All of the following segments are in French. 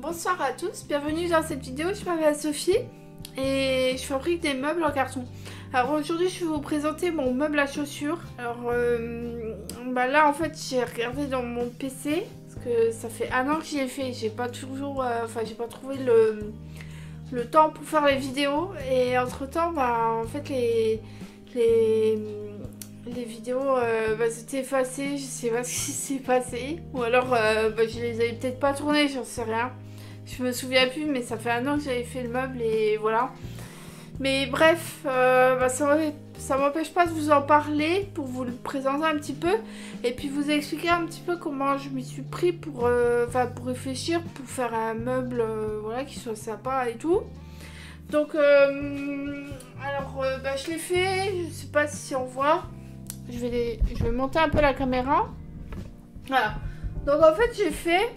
Bonsoir à tous, bienvenue dans cette vidéo, je m'appelle Sophie et je fabrique des meubles en carton. Alors aujourd'hui je vais vous présenter mon meuble à chaussures. Alors euh, bah là en fait j'ai regardé dans mon PC parce que ça fait un an que j'y ai fait, j'ai pas toujours, euh, enfin j'ai pas trouvé le, le temps pour faire les vidéos et entre temps bah en fait les, les les vidéos euh, bah, c'était je sais pas ce qui s'est passé. Ou alors euh, bah, je les avais peut-être pas tournées, j'en sais rien. Je me souviens plus, mais ça fait un an que j'avais fait le meuble et voilà. Mais bref, euh, bah, ça m'empêche pas de vous en parler pour vous le présenter un petit peu et puis vous expliquer un petit peu comment je m'y suis pris pour, pour réfléchir, pour faire un meuble voilà, qui soit sympa et tout. Donc, alors, je l'ai fait, je sais pas si on voit je vais, je vais monter un peu la caméra. Voilà. Donc en fait j'ai fait,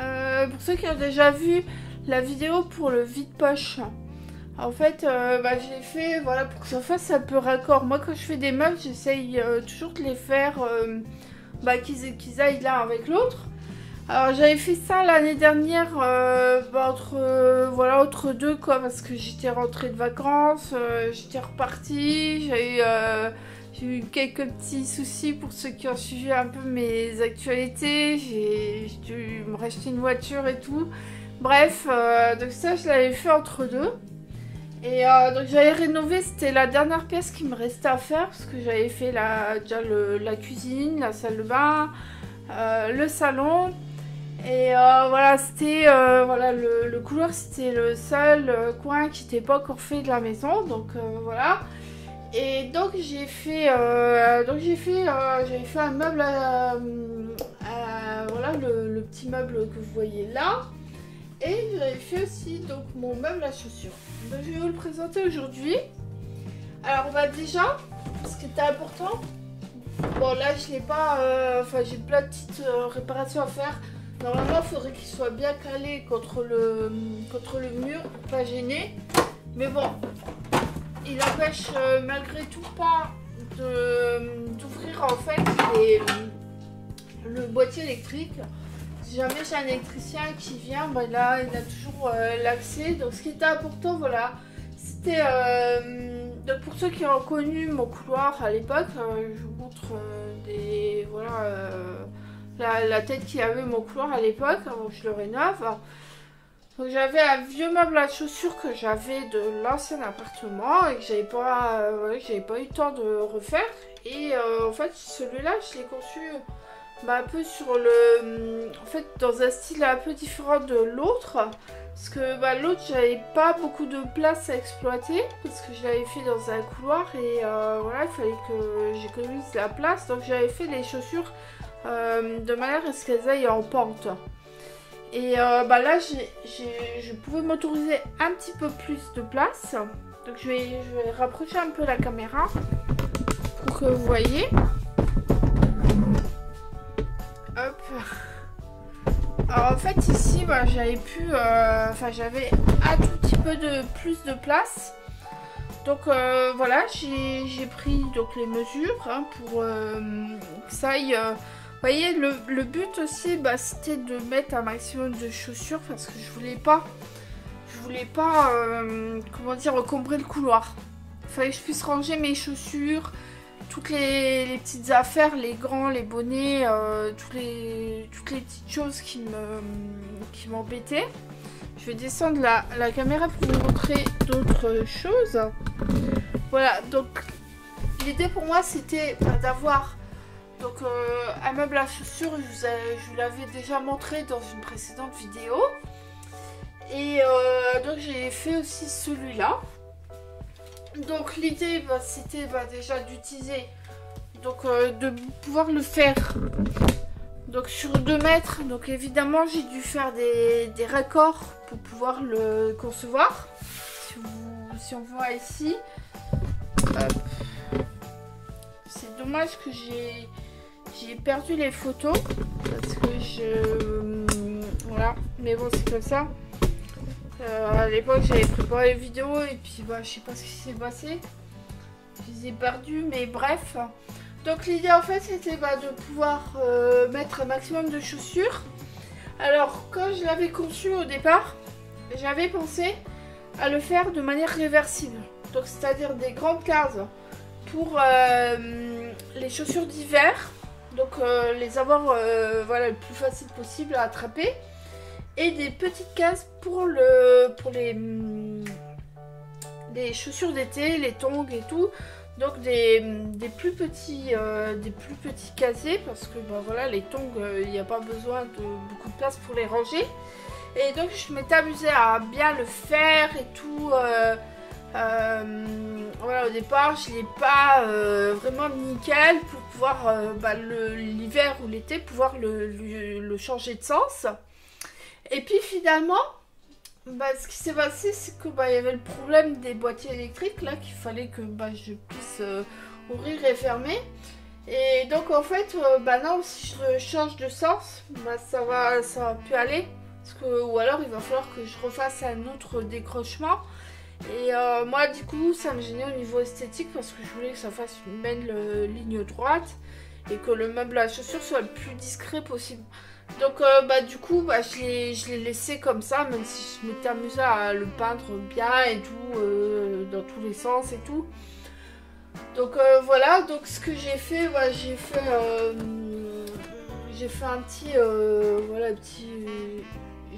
euh, pour ceux qui ont déjà vu la vidéo pour le vide-poche, en fait euh, bah, j'ai fait, voilà, pour que ça fasse un peu raccord. Moi quand je fais des meubles, j'essaye euh, toujours de les faire, bah, qu'ils aillent l'un avec l'autre. Alors j'avais fait ça l'année dernière bah, entre voilà entre deux quoi parce que j'étais rentrée de vacances, j'étais repartie, j'ai j'ai eu quelques petits soucis pour ceux qui ont suivi un peu mes actualités. J'ai dû me racheter une voiture et tout. Bref, euh, donc ça je l'avais fait entre deux. Et euh, donc j'avais rénové, c'était la dernière pièce qui me restait à faire parce que j'avais fait la, déjà la cuisine, la salle de bain, euh, le salon. Et voilà, c'était voilà le, le couloir, c'était le seul coin qui n'était pas encore fait de la maison. Donc voilà. Et donc j'ai fait, euh, donc j'ai fait, euh, j'ai fait un meuble, à, voilà le, petit meuble que vous voyez là. Et j'avais fait aussi donc mon meuble à chaussures. Je vais vous le présenter aujourd'hui. Alors on va déjà, ce qui était important, bon là je l'ai pas, euh, enfin j'ai plein de petites réparations à faire. Normalement il faudrait qu'il soit bien calé contre le, contre le mur pour pas gêner. Mais bon, il empêche euh, malgré tout pas d'ouvrir en fait le boîtier électrique. Si jamais j'ai un électricien qui vient, ben là il a toujours euh, l'accès. Donc ce qui était important, voilà, c'était euh, pour ceux qui ont connu mon couloir à l'époque, je vous montre des voilà la, la, tête qui avait mon couloir à l'époque avant que je le rénove. Donc j'avais un vieux meuble à chaussures que j'avais de l'ancien appartement et que j'avais pas, euh, pas eu le temps de refaire. Et euh, en fait celui-là je l'ai conçu bah, un peu sur le... En fait dans un style un peu différent de l'autre. Parce que bah, l'autre j'avais pas beaucoup de place à exploiter parce que je l'avais fait dans un couloir et euh, voilà il fallait que j'économise la place. Donc j'avais fait les chaussures de manière à ce qu'elles aillent en pente. Et euh, bah là, je pouvais m'autoriser un petit peu plus de place. Donc je vais, rapprocher un peu la caméra pour que vous voyez. Hop. Alors en fait ici, bah, j'avais pu, euh, enfin j'avais un tout petit peu de plus de place. Donc euh, voilà, j'ai pris donc les mesures hein, pour que ça aille voyez, le, but aussi, bah, c'était de mettre un maximum de chaussures parce que je voulais pas, je voulais pas, euh, comment dire, encombrer le couloir. Il fallait que je puisse ranger mes chaussures, toutes les, petites affaires, les grands, les bonnets, euh, toutes, les, toutes les petites choses qui me qui m'embêtaient. Je vais descendre la, la caméra pour vous montrer d'autres choses. Voilà, donc l'idée pour moi c'était d'avoir donc euh, un meuble à chaussures, je vous, l'avais déjà montré dans une précédente vidéo. Et euh, donc j'ai fait aussi celui-là. Donc l'idée bah, c'était bah, déjà d'utiliser, donc euh, de pouvoir le faire donc sur 2 mètres. Donc évidemment j'ai dû faire des, raccords pour pouvoir le concevoir. Si, on voit ici. C'est dommage que j'ai j'ai perdu les photos parce que je... Voilà, mais bon c'est comme ça. Euh, à l'époque j'avais préparé les vidéos et puis bah, je sais pas ce qui s'est passé. Je les ai perdus mais bref. Donc l'idée en fait c'était bah, de pouvoir euh, mettre un maximum de chaussures. Alors, quand je l'avais conçu au départ, j'avais pensé à le faire de manière réversible. Donc, c'est-à-dire des grandes cases pour euh, les chaussures d'hiver. Donc, euh, les avoir euh, voilà, le plus facile possible à attraper. Et des petites cases pour, le, pour les, les chaussures d'été, les tongs et tout. Donc des, plus petits des plus petits casiers parce que bah, voilà les tongs il n'y a pas besoin de beaucoup de place pour les ranger et donc je m'étais amusée à bien le faire et tout. Euh, euh, au départ, je l'ai pas euh, vraiment nickel pour pouvoir, bah, l'hiver ou l'été, pouvoir le, changer de sens. Et puis finalement, bah, ce qui s'est passé, c'est que bah, y avait le problème des boîtiers électriques là, qu'il fallait que bah, je puisse ouvrir et fermer. Et donc en fait, non, si je change de sens, ça va, ça va plus aller ou alors il va falloir que je refasse un autre décrochement. Et euh, moi du coup ça me gênait au niveau esthétique parce que je voulais que ça fasse une belle euh, ligne droite et que le meuble à chaussures soit le plus discret possible. Donc euh, bah du coup bah, je l'ai laissé comme ça même si je m'étais amusée à le peindre bien et tout dans tous les sens et tout. Donc voilà donc ce que j'ai fait bah, j'ai fait fait un petit voilà petit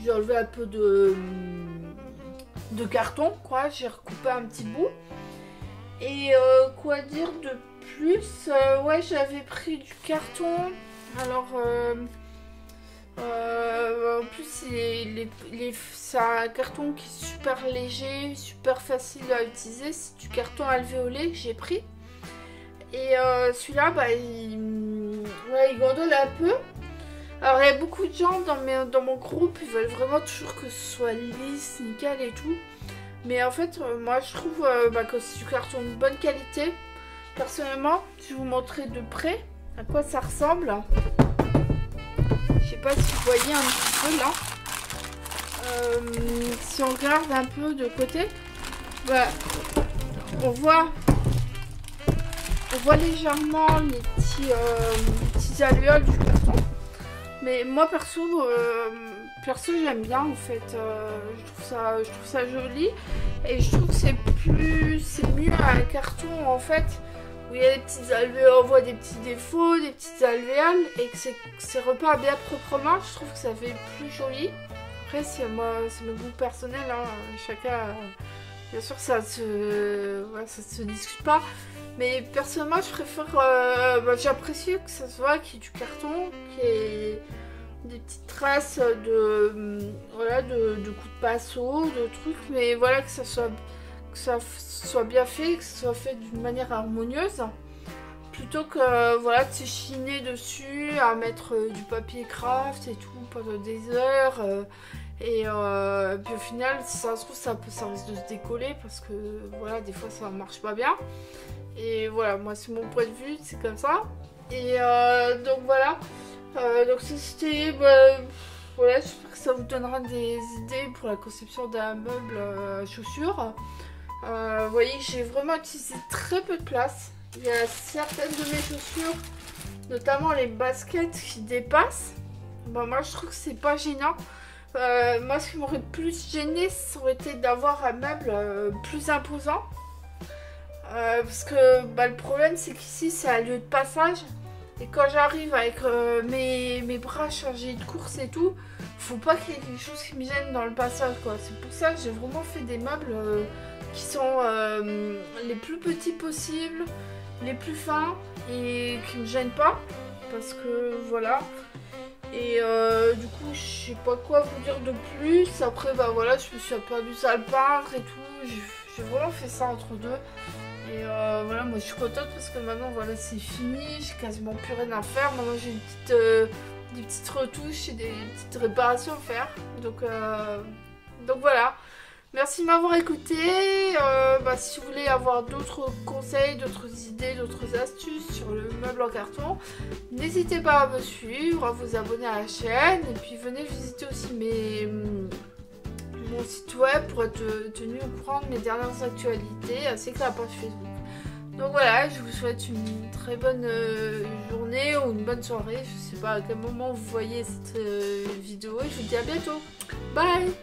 j'ai enlevé un peu de, de carton, quoi. J'ai recoupé un petit bout. Et euh, quoi dire de plus? Euh, Ouais, j'avais pris du carton. Alors, euh, en plus, c'est un carton qui est super léger, super facile à utiliser. C'est du carton alvéolé que j'ai pris. Et celui-là, bah, il, ouais, il gondole un peu. Alors, il y a beaucoup de gens dans, dans mon groupe, ils veulent vraiment toujours que ce soit lisse, nickel et tout. Mais en fait, euh, moi, je trouve euh, bah, que c'est du carton de bonne qualité. Personnellement, je vais vous montrer de près à quoi ça ressemble. Je sais pas si vous voyez un petit peu là. Euh, si on regarde un peu de côté, bah, on voit on voit légèrement les petits, les petits du carton. Mais moi perso, euh, perso j'aime bien en fait. Euh, je, trouve ça, je trouve ça joli. Et je trouve que c'est plus. C'est mieux un carton en fait. Où il y a des petits alvéoles, on voit des petits défauts, des petites alvéoles. Et que c'est repeint bien proprement. Je trouve que ça fait plus joli. Après c'est moi c'est mon goût personnel. Hein. Chacun. Bien sûr ça se. ça se discute pas. Mais personnellement, je préfère. Euh, bah, J'apprécie que ça se voit qu'il y ait du carton, qu'il y ait des petites traces de, hum, voilà, de, coups de pinceau, de trucs, mais voilà, que ça soit, que ça soit bien fait, que ça soit fait d'une manière harmonieuse. Plutôt que voilà, de s'échiner dessus, à mettre euh, du papier craft et tout pendant des heures. Euh, et puis au final, si ça se trouve, ça, peut, risque de se décoller parce que voilà, des fois ça marche pas bien. Et voilà, moi c'est mon point de vue, c'est comme ça. Et euh, donc voilà. Euh, donc c'était... Bah, voilà, j'espère que ça vous donnera des idées pour la conception d'un meuble à chaussures. Euh, vous voyez, j'ai vraiment utilisé très peu de place. Il y a certaines de mes chaussures, notamment les baskets qui dépassent. Bon, moi je trouve que c'est pas gênant. Moi ce qui m'aurait plus gêné, ça aurait été d'avoir un meuble plus imposant. Euh, parce que bah, le problème c'est qu'ici c'est un lieu de passage et quand j'arrive avec euh, mes, bras chargés de course et tout, faut pas qu'il y ait quelque chose qui me gêne dans le passage quoi. C'est pour ça que j'ai vraiment fait des meubles euh, qui sont les plus petits possibles, les plus fins et qui me gênent pas parce que voilà. Et du coup je sais pas quoi vous dire de plus. Après bah voilà je me suis pas amusée à le peindre et tout. J'ai vraiment fait ça entre deux. Et euh, voilà, moi je suis contente parce que maintenant voilà c'est fini, j'ai quasiment plus rien à faire. Maintenant j'ai euh, des petites retouches et des petites réparations à faire. Donc, euh, donc voilà. Merci de m'avoir écouté. Bah, si vous voulez avoir d'autres conseils, d'autres idées, d'autres astuces sur le meuble en carton, n'hésitez pas à me suivre, à vous abonner à la chaîne et puis venez visiter aussi mon site web pour être tenu au courant de mes dernières actualités, ainsi que la page Facebook. Donc voilà, je vous souhaite une très bonne euh, journée ou une bonne soirée. Je sais pas à quel moment vous voyez cette euh, vidéo et je vous dis à bientôt. Bye